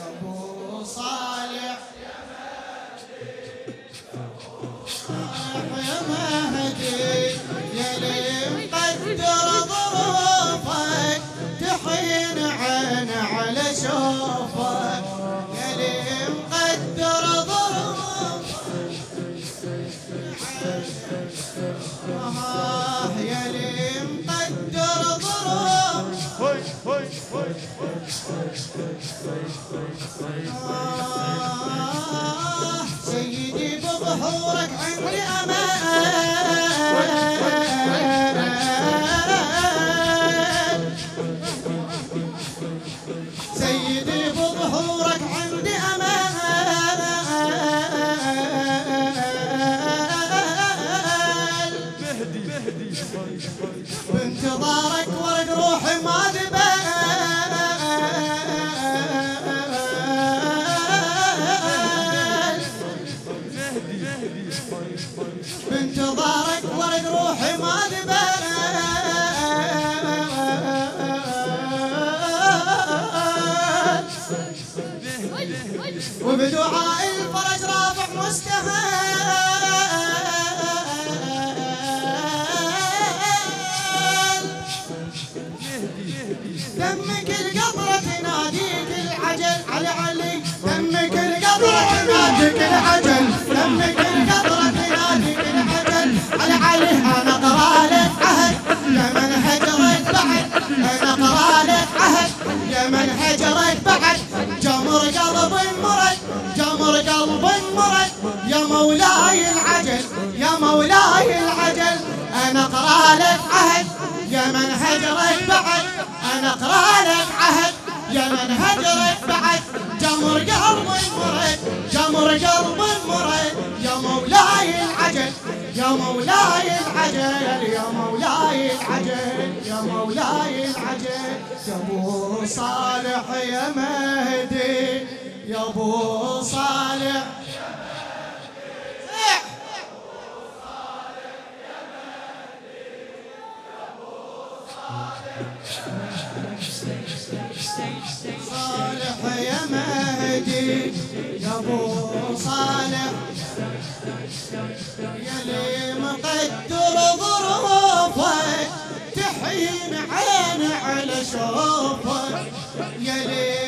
Sambo Sai. ظهورك عمري أمان انتظار مولاي العجل يا مولاي العجل يا مولاي العجل. يا أبو صالح يا مهدي يا أبو صالح. shofar yele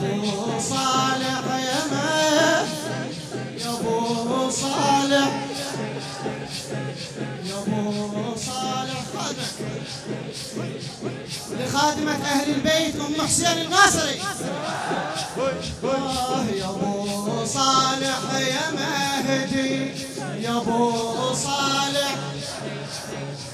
ابو صالح يا يا ابو صالح يا ابو صالح لخادمة أهل البيت أم حسين الناصري يا أبو صالح يا مهدي يا أبو صالح.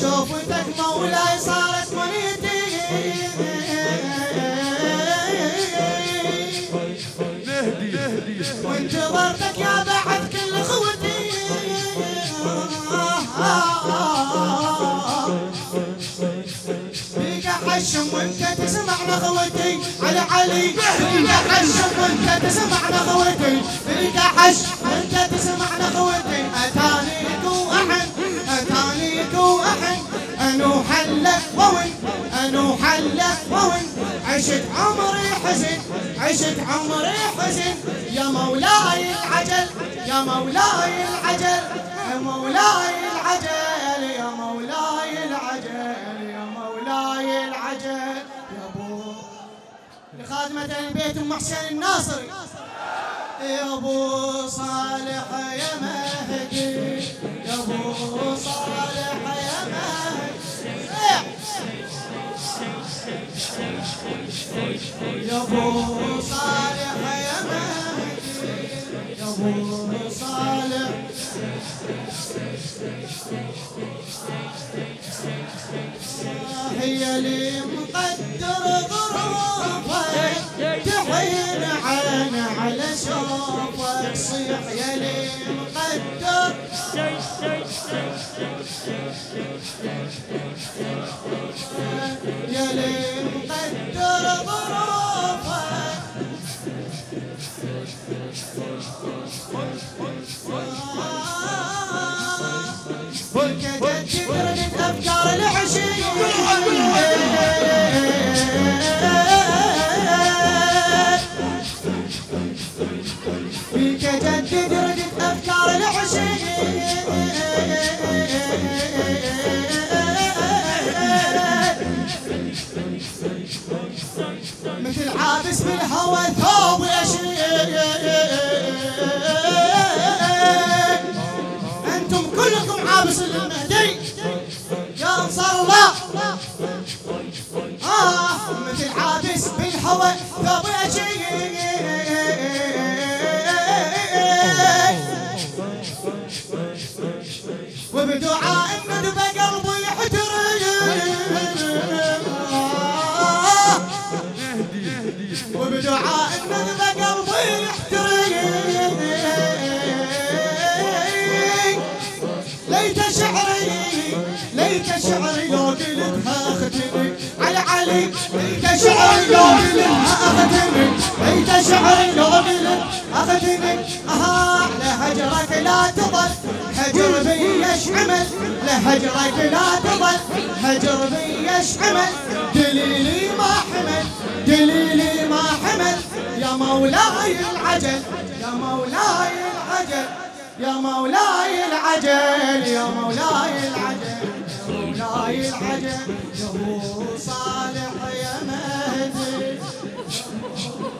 شوفتك مولاي صارت منيتي وانتظرتك يا بعد كل خوتي بيك حشم وانت تسمع نغوتي على علي بيك حشم وانت تسمع نغوتي بيك حش وانت تسمع عشت عمري حزن عشت عمري حزن يا مولاي العجل يا مولاي العجل يا مولاي العجل يا مولاي العجل يا مولاي العجل. يا أبو لخادمة البيت أم حسين الناصري. يا أبو صالح يا مهدي يا أبو صالح يا ابو صالح يا مهدي يا ابو صالح هي اللي مقدر ظروفك تحين عين على شوفك صيح يا اللي مقدر يا اللي العشيق مثل عابس بالهوى ثوب أنتم كلكم عابس للمهدي. يا أنصار الله. آه مثل عابس بالهوى ثوب يشيق شعري لو قلتها اختني ليت شعري لو قلت اختني أها على هجرك لا تظل هجر بي يشعمل لهجرك لا تظل هجر بي يشعمل دليلي ما حمل دليلي ما حمل يا مولاي العجل يا مولاي العجل يا مولاي العجل يا مولاي العجل مولاي العجل ابو صالح مهدي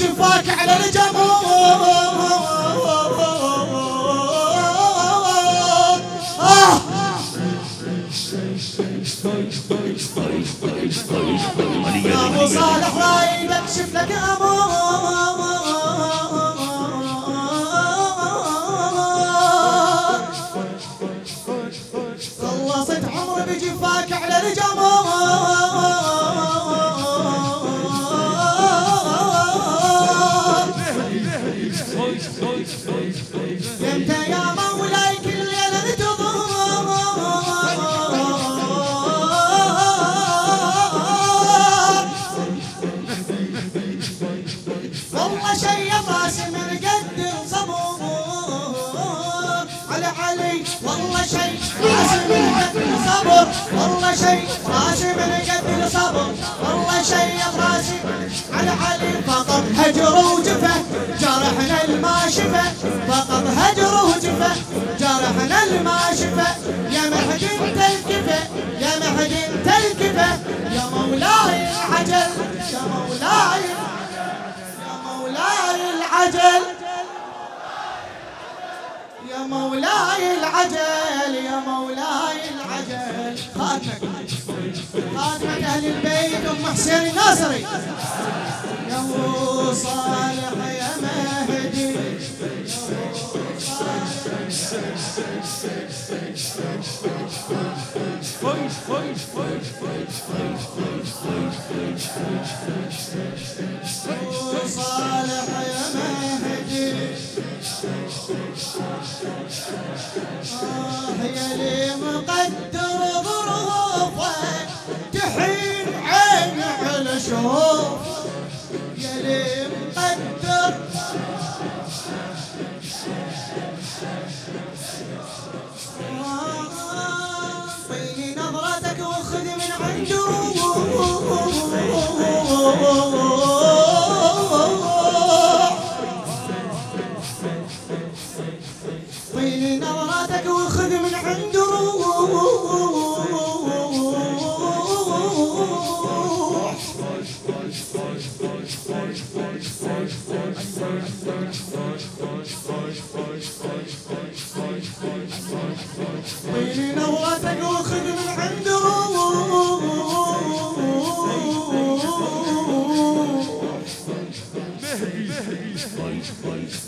بجفاك على الجمهور آه. ابو صالح رايد أكشف لك امور شيء راسي من قد الصبر. والله شيء براسي على علي فقط هجر وجفه. جرحنا الما شفه فقط هجر وجفه. جرحنا الما شفه يا مهدي انت الكفه يا مهدي انت الكفه يا مولاي العجل. يا مولاي يا مولاي العجل. يا مولاي العجل. يا مولاي العجل. خاتمك خاتمك أهل البيت أم حسين الناصري. يا ابو صالح يا مهدي. ابو صالح يا مهدي. آه يا لي مقدر ظروفك. تحين عين على شوف. يا لي مقدر طيني نظراتك وخذ من عند روح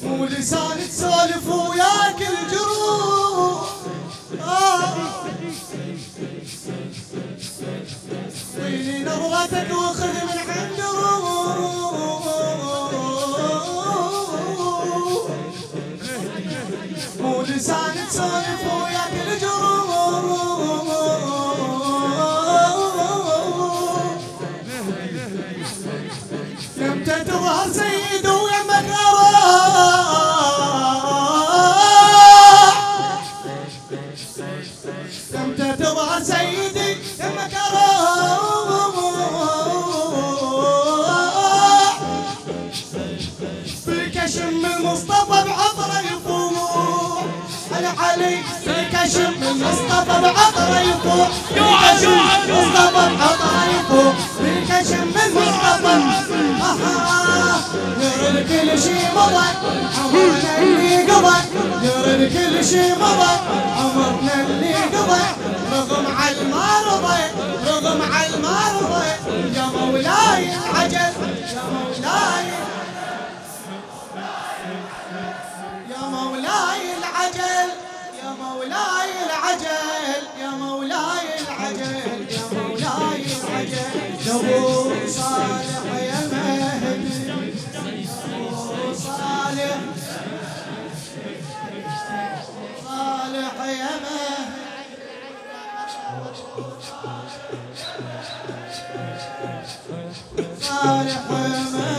ولسان تسولف وياك الجروح. طيني نظرتك وخذ من بالكشم المصطفى بعطره يفوح بالكشم المصطفى آها، يرى كل شي مضى. عمرنا اللي قضى. يرى كل شي مضى. عمرنا اللي قضى. رغم على المرضى. رغم على المرضى. يا مولاي العجل. يا مولاي. يا مولاي العجل. يا مولاي العجل يا مولاي العجل يا مولاي العجل. ابو صالح يا مهدي صالح. صالح يا مهدي. صالح يا مهدي.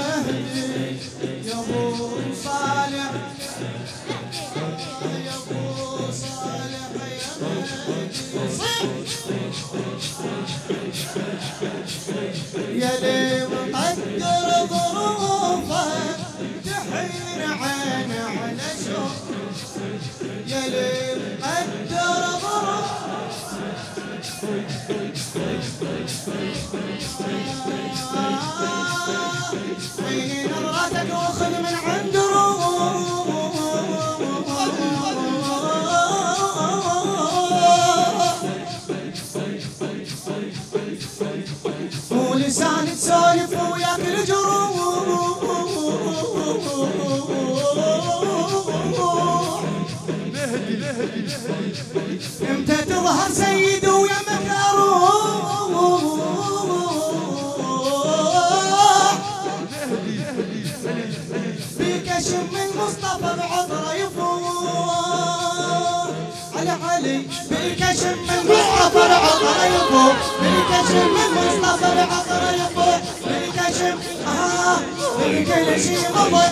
بيك اشم من مصطفى بعطره يفوح بيك اشم آه بيك كل شي مضى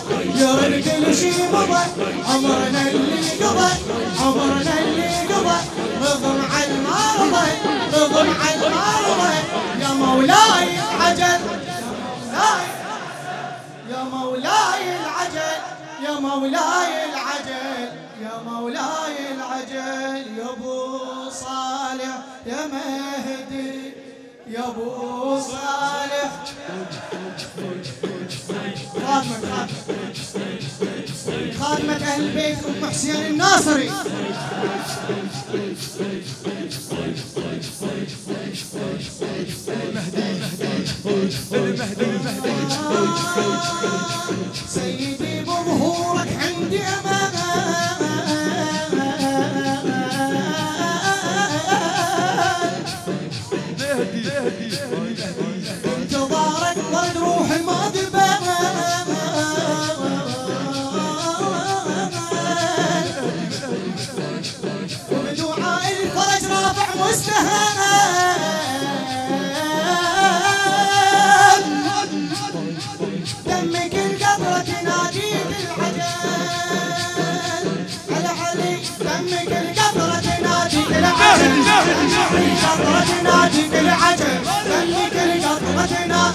يا كل شي مضى عمرنا اللي قضى عمرنا اللي قضى رغم على المرضى تضم على المرضى يا مولاي العجل يا مولاي العجل يا مولاي العجل. يا مولاي يا ابو صالح خادمة خادمة أهل البيت ام حسين الناصري سيدي بظهورك كل شطرتنا جيب العجب خلي كل شطرتنا